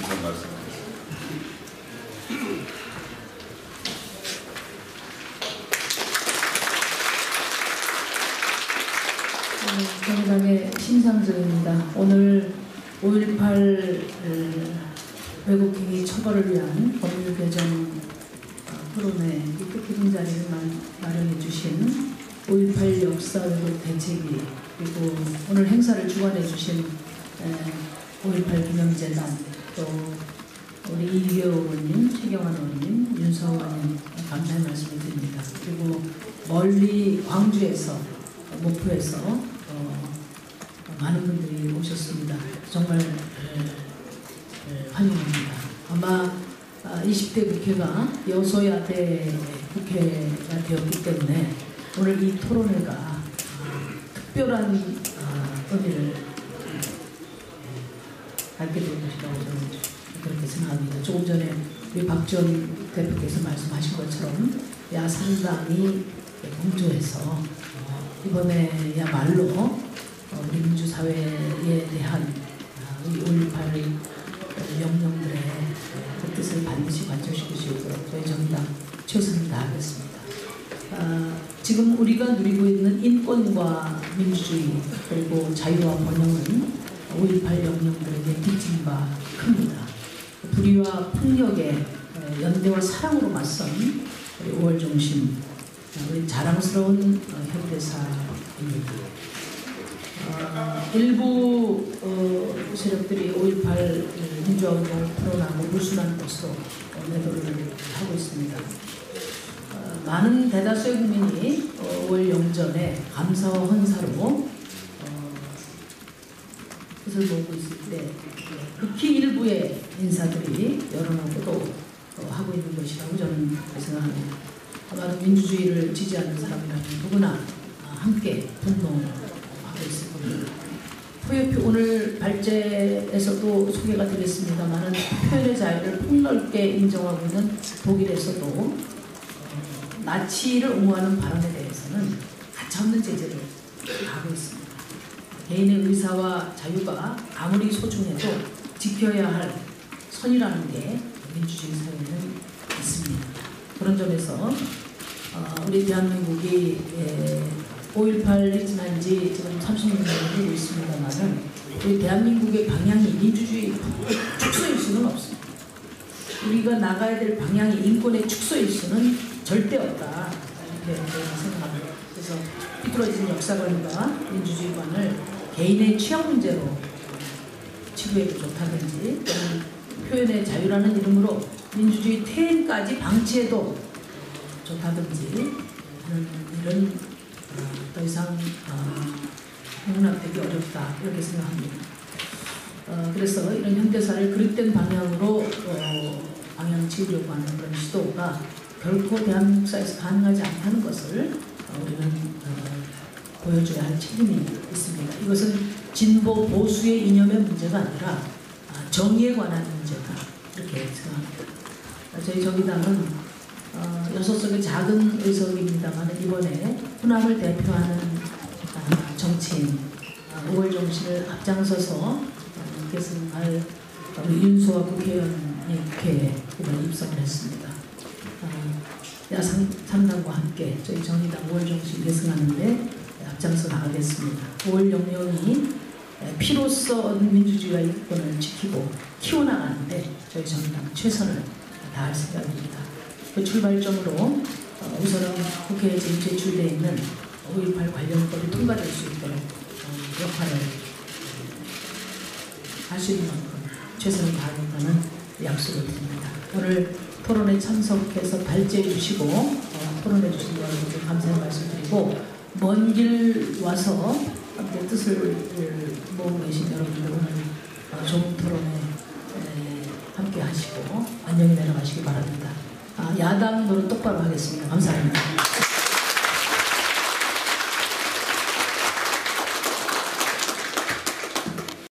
이상 말씀드리겠습니다. 정당의 심상정입니다. 오늘 5.18 왜곡행위 처벌을 위한 법률 개정 어, 토론회 이 뜻깊은 자리를 마- 마련해 주신 5.18 역사 왜곡 대책위 그리고 오늘 행사를 주관해 주신 5.18 기념재단 또 우리 이규호 의원님, 최경환 의원님, 윤성 의원님 감사의 말씀을 드립니다. 그리고 멀리 광주에서 목포에서 어, 많은 분들이 오셨습니다. 정말 에, 에, 환영합니다. 아마 아, 20대 국회가 여소야대 국회가 되었기 때문에 오늘 이 토론회가 아, 특별한 아, 의미를 갖게 될 것이라고 저는 그렇게 생각합니다. 조금 전에 우리 박지원 대표께서 말씀하신 것처럼 야 상당히 공조해서 어, 이번에야말로 어, 우리 민주사회에 대한 아, 우리 5.18 영령들의 그 뜻을 반드시 있도록 저희 정당 최선을 다하겠습니다. 아, 지금 우리가 누리고 있는 인권과 민주주의 그리고 자유와 번영은 5.18 영령들에게 빚진 바 큽니다. 불의와 폭력에 에, 연대와 사랑으로 맞선 우리 5월 중심 우리 자랑스러운 어, 현대사입니다. 어, 일부 어, 세력들이 5.18 민주화운동을 풀어나고 무순한 것으로 어, 매도를 하고 있습니다. 어, 많은 대다수의 국민이 어, 5월 영전에 감사와 헌사로 어, 뜻을 모으고 있을 때 극히 일부의 인사들이 여론하고도 어, 하고 있는 것이라고 저는 생각합니다. 아마도 민주주의를 지지하는 사람이라면 누구나 아, 함께 분노하고 있을 겁니다. 포효표 오늘 발제에서도 소개가 되겠습니다만 표현의 자유를 폭넓게 인정하고 있는 독일에서도 어, 나치를 옹호하는 발언에 대해서는 가차없는 제재를 하고 있습니다. 개인의 의사와 자유가 아무리 소중해도 지켜야 할 선이라는 게 민주주의 사회는 있습니다. 그런 점에서 어, 우리 대한민국이 5.18이 지난 지 지금 36년이 되고 있습니다만은 우리 대한민국의 방향이 민주주의 축소일 수는 없습니다. 우리가 나가야 될 방향이 인권의 축소일 수는 절대 없다. 이렇게 생각합니다. 그래서 삐뚤어진 역사관과 민주주의관을 개인의 취향 문제로 치부해도 좋다든지 표현의 자유라는 이름으로 민주주의 퇴행까지 방치해도 좋다든지 하는 이런 어, 더 이상 어, 용납되기 어렵다 이렇게 생각합니다. 어, 그래서 이런 현대사를 그릇된 방향으로 어, 방향 지으려고 하는 그런 시도가 결코 대한민국 사에서 가능하지 않다는 것을 어, 우리는 어, 보여줘야 할 책임이 있습니다. 이것은 진보 보수의 이념의 문제가 아니라 아, 정의에 관한 문제다 이렇게 생각합니다. 아, 저희 정의당은 어, 여섯 석의 작은 의석입니다만 이번에 후남을 대표하는 아, 정치인 아, 5월 정신을 앞장서서 우리 윤소아 국회의원이 국회에 이번 입성을 했습니다. 아, 야상 3당과 함께 저희 정의당 5월 정신 계승하는데 앞장서 나가겠습니다. 5월 영령이 피로써 얻은 민주주의와 인권을 지키고 키워나가는데 저희 정당 최선을 다할 생각입니다. 그 출발점으로 어, 우선은 국회에 지금 제출되어 있는 5.18 관련법이 통과될 수 있도록 어, 역할을 할 수 있는 만큼 최선을 다하겠다는 약속을 드립니다. 오늘 토론에 참석해서 발제해 주시고 어, 토론해 주신 여러분께 감사의 말씀 드리고 먼 길 와서 함께 뜻을 모으고 계신 여러분들 오늘 어, 좋은 토론에 에, 함께 하시고 안녕히 내려가시기 바랍니다. 아, 야당 노릇 똑바로 하겠습니다. 감사합니다.